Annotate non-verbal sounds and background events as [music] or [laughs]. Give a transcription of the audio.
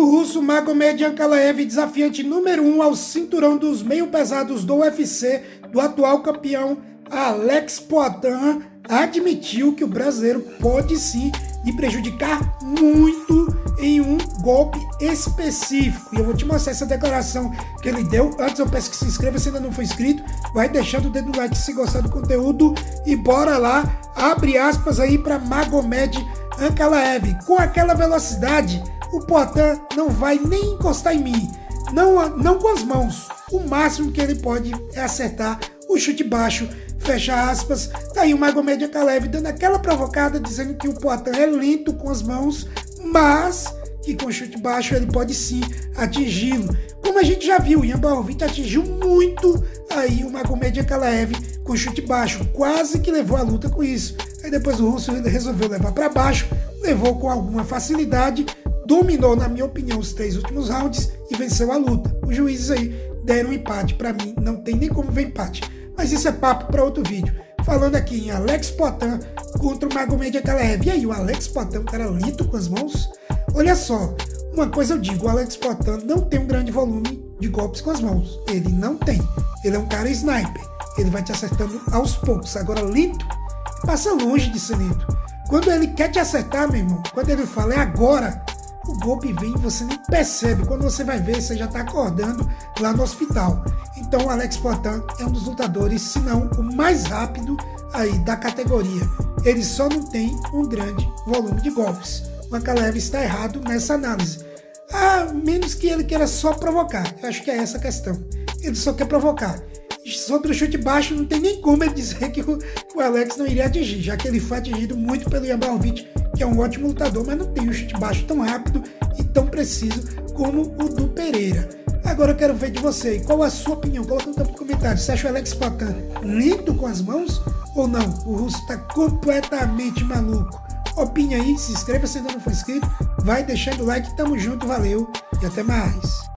o russo Magomed Ankalaev, desafiante número 1 um ao cinturão dos meio pesados do UFC, do atual campeão Alex Poitin, admitiu que o brasileiro pode sim lhe prejudicar muito em um golpe específico. E eu vou te mostrar essa declaração que ele deu. Antes eu peço que se inscreva se ainda não for inscrito. Vai deixando o dedo no like se gostar do conteúdo. E bora lá, abre aspas aí para Magomed Ankalaev. Com aquela velocidade, o Poitin não vai nem encostar em mim. Não, não com as mãos. O máximo que ele pode é acertar o chute baixo fecha aspas. Tá aí o Magomed Ankalaev dando aquela provocada, dizendo que o Poitin é lento com as mãos, mas que com chute baixo ele pode sim atingi-lo. Como a gente já viu, Ian Barrovitch atingiu muito aí o Magomed Ankalaev com chute baixo, quase que levou a luta com isso. Aí depois o russo resolveu levar para baixo, levou com alguma facilidade, dominou, na minha opinião, os três últimos rounds e venceu a luta. Os juízes aí deram empate. Para mim, não tem nem como ver empate. Mas isso é papo para outro vídeo. Falando aqui em Alex Potan contra o Magomed Ankalaev. E aí, o Alex Potan, um cara lento com as mãos? Olha só, uma coisa eu digo, o Alex Potan não tem um grande volume de golpes com as mãos. Ele não tem. Ele é um cara sniper. Ele vai te acertando aos poucos. Agora, lento, passa longe de ser lento. Quando ele quer te acertar, meu irmão, quando ele fala é agora, o golpe vem e você nem percebe. Quando você vai ver, você já está acordando lá no hospital. Então o Alex Poitin é um dos lutadores, se não o mais rápido aí da categoria. Ele só não tem um grande volume de golpes. O Ankalaev está errado nessa análise. A menos que ele queira só provocar. Eu acho que é essa a questão. Ele só quer provocar. Sobre o chute baixo, não tem nem como ele [laughs] dizer que o, o Alex não iria atingir, já que ele foi atingido muito pelo Yabalvich, que é um ótimo lutador, mas não tem um chute baixo tão rápido e tão preciso como o do Pereira. Agora eu quero ver de você. Qual a sua opinião? Coloca no campo de comentários. Você acha o Alex Potan lento com as mãos ou não? O russo está completamente maluco. Opine aí, se inscreva se ainda não for inscrito, vai deixando o like, tamo junto, valeu e até mais.